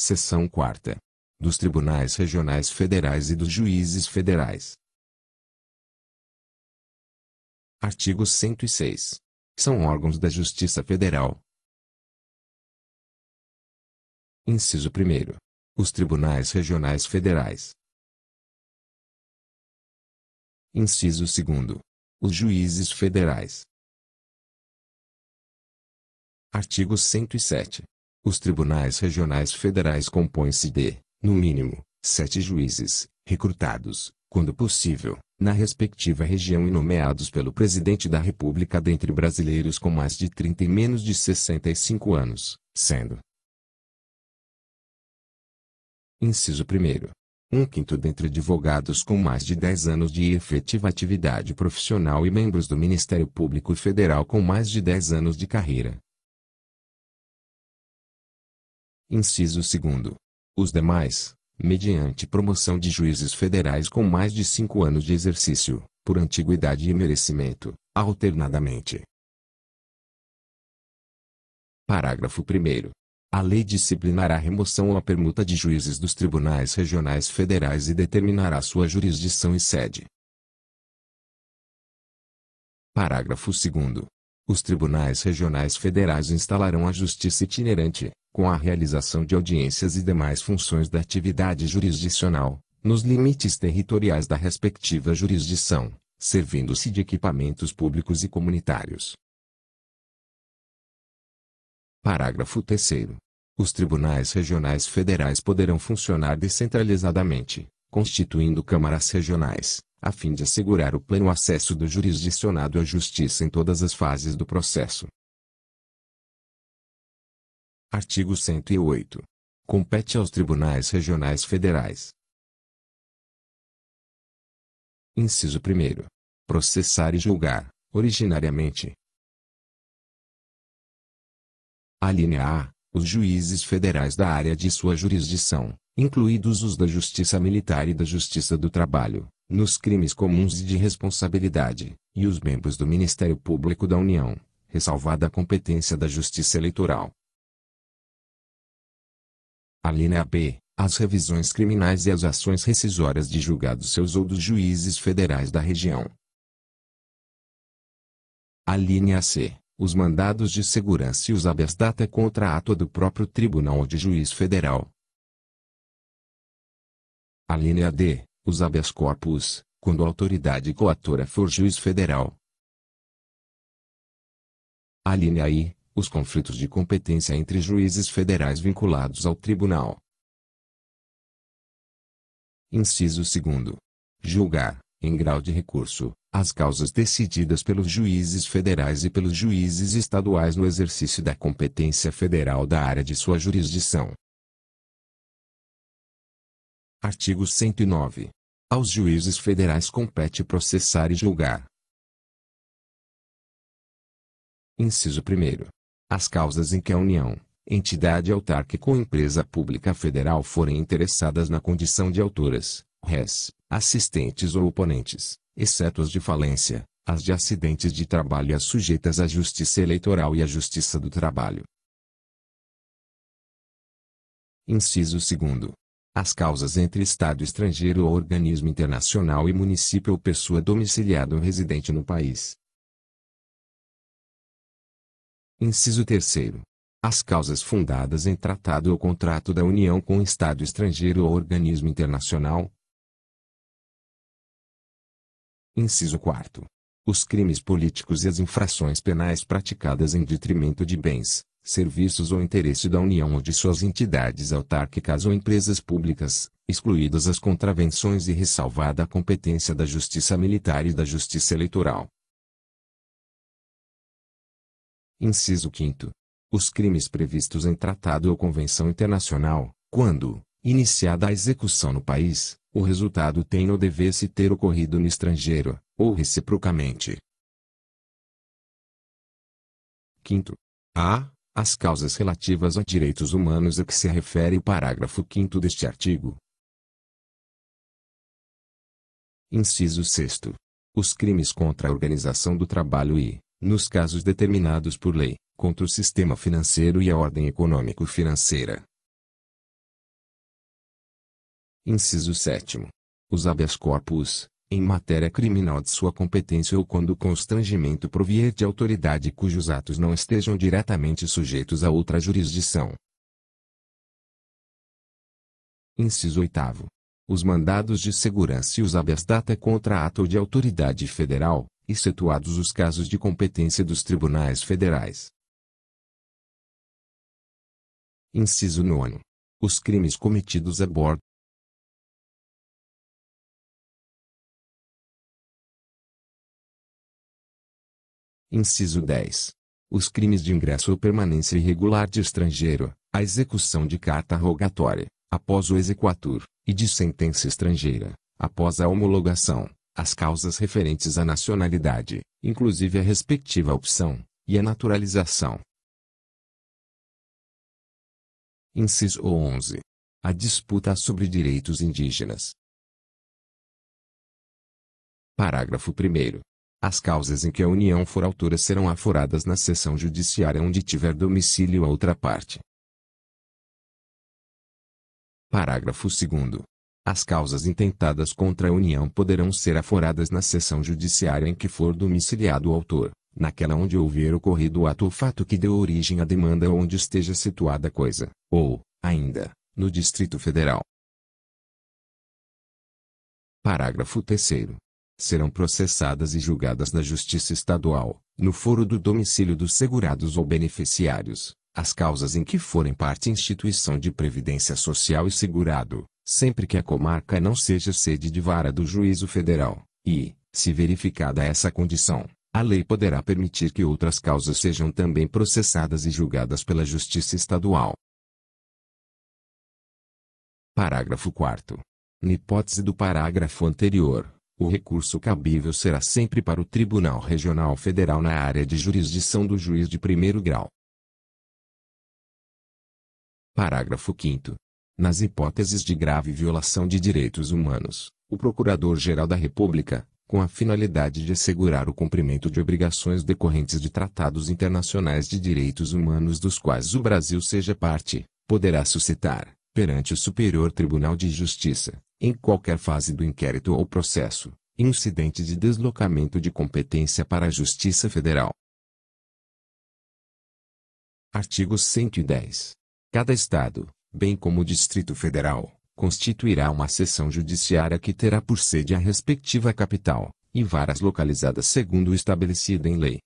Seção 4 dos Tribunais Regionais Federais e dos Juízes Federais. Artigo 106. São órgãos da Justiça Federal. Inciso 1. Os Tribunais Regionais Federais. Inciso 2. Os Juízes Federais. Artigo 107. Os Tribunais Regionais Federais compõem-se de no mínimo, sete juízes, recrutados, quando possível, na respectiva região e nomeados pelo Presidente da República dentre brasileiros com mais de 30 e menos de 65 anos, sendo Inciso 1. Um quinto dentre advogados com mais de 10 anos de efetiva atividade profissional e membros do Ministério Público Federal com mais de 10 anos de carreira. Inciso 2. Os demais, mediante promoção de juízes federais com mais de cinco anos de exercício, por antiguidade e merecimento, alternadamente. Parágrafo 1. A lei disciplinará a remoção ou a permuta de juízes dos tribunais regionais federais e determinará sua jurisdição e sede. Parágrafo 2. Os tribunais regionais federais instalarão a justiça itinerante, com a realização de audiências e demais funções da atividade jurisdicional, nos limites territoriais da respectiva jurisdição, servindo-se de equipamentos públicos e comunitários. Parágrafo 3 Os tribunais regionais federais poderão funcionar descentralizadamente, constituindo câmaras regionais, a fim de assegurar o pleno acesso do jurisdicionado à justiça em todas as fases do processo. Artigo 108. Compete aos tribunais regionais federais. Inciso 1. Processar e julgar, originariamente. A linha A. Os juízes federais da área de sua jurisdição, incluídos os da Justiça Militar e da Justiça do Trabalho, nos crimes comuns e de responsabilidade, e os membros do Ministério Público da União, ressalvada a competência da Justiça Eleitoral. A linha B. As revisões criminais e as ações rescisórias de julgados seus ou dos juízes federais da região. A linha C. Os mandados de segurança e os habeas data contra ato do próprio tribunal ou de juiz federal. A linha D os habeas corpus, quando a autoridade coatora for juiz federal. A linha I, os conflitos de competência entre juízes federais vinculados ao tribunal. Inciso 2. Julgar, em grau de recurso, as causas decididas pelos juízes federais e pelos juízes estaduais no exercício da competência federal da área de sua jurisdição. Artigo 109. Aos juízes federais compete processar e julgar. Inciso 1. As causas em que a União, entidade autárquica ou empresa pública federal forem interessadas na condição de autoras, res, assistentes ou oponentes, exceto as de falência, as de acidentes de trabalho e as sujeitas à Justiça Eleitoral e à Justiça do Trabalho. Inciso 2. As causas entre Estado estrangeiro ou organismo internacional e município ou pessoa domiciliada ou residente no país. Inciso 3. As causas fundadas em tratado ou contrato da União com Estado estrangeiro ou organismo internacional. Inciso 4. Os crimes políticos e as infrações penais praticadas em detrimento de bens, serviços ou interesse da União ou de suas entidades autárquicas ou empresas públicas, excluídas as contravenções e ressalvada a competência da Justiça Militar e da Justiça Eleitoral. Inciso 5 Os crimes previstos em tratado ou convenção internacional, quando, iniciada a execução no país, o resultado tem ou devesse ter ocorrido no estrangeiro, ou reciprocamente. Quinto. A as causas relativas a direitos humanos a que se refere o parágrafo 5 deste artigo. Inciso 6. Os crimes contra a organização do trabalho e, nos casos determinados por lei, contra o sistema financeiro e a ordem econômico-financeira. Inciso 7. Os habeas corpus, em matéria criminal de sua competência ou quando o constrangimento provier de autoridade cujos atos não estejam diretamente sujeitos a outra jurisdição. Inciso 8. Os mandados de segurança e os habeas data contra ato de autoridade federal, excetuados os casos de competência dos tribunais federais. Inciso 9. Os crimes cometidos a bordo. Inciso 10. Os crimes de ingresso ou permanência irregular de estrangeiro, a execução de carta rogatória, após o exequatur, e de sentença estrangeira, após a homologação, as causas referentes à nacionalidade, inclusive a respectiva opção, e a naturalização. Inciso 11. A disputa sobre direitos indígenas. Parágrafo 1 as causas em que a União for autora serão aforadas na sessão judiciária onde tiver domicílio a outra parte. Parágrafo 2 As causas intentadas contra a União poderão ser aforadas na sessão judiciária em que for domiciliado o autor, naquela onde houver ocorrido o ato ou fato que deu origem à demanda ou onde esteja situada a coisa, ou, ainda, no Distrito Federal. Parágrafo 3 serão processadas e julgadas na Justiça Estadual, no foro do domicílio dos segurados ou beneficiários, as causas em que forem parte instituição de previdência social e segurado, sempre que a comarca não seja sede de vara do juízo federal, e, se verificada essa condição, a lei poderá permitir que outras causas sejam também processadas e julgadas pela Justiça Estadual. Parágrafo 4. Na hipótese do parágrafo anterior, o recurso cabível será sempre para o Tribunal Regional Federal na área de jurisdição do juiz de primeiro grau. Parágrafo 5 Nas hipóteses de grave violação de direitos humanos, o Procurador-Geral da República, com a finalidade de assegurar o cumprimento de obrigações decorrentes de tratados internacionais de direitos humanos dos quais o Brasil seja parte, poderá suscitar, perante o Superior Tribunal de Justiça, em qualquer fase do inquérito ou processo, incidente de deslocamento de competência para a Justiça Federal. Artigo 110. Cada Estado, bem como o Distrito Federal, constituirá uma seção judiciária que terá por sede a respectiva capital, e varas localizadas segundo o estabelecido em lei.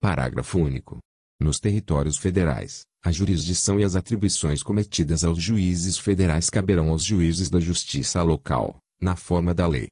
Parágrafo único. Nos territórios federais, a jurisdição e as atribuições cometidas aos juízes federais caberão aos juízes da justiça local, na forma da lei.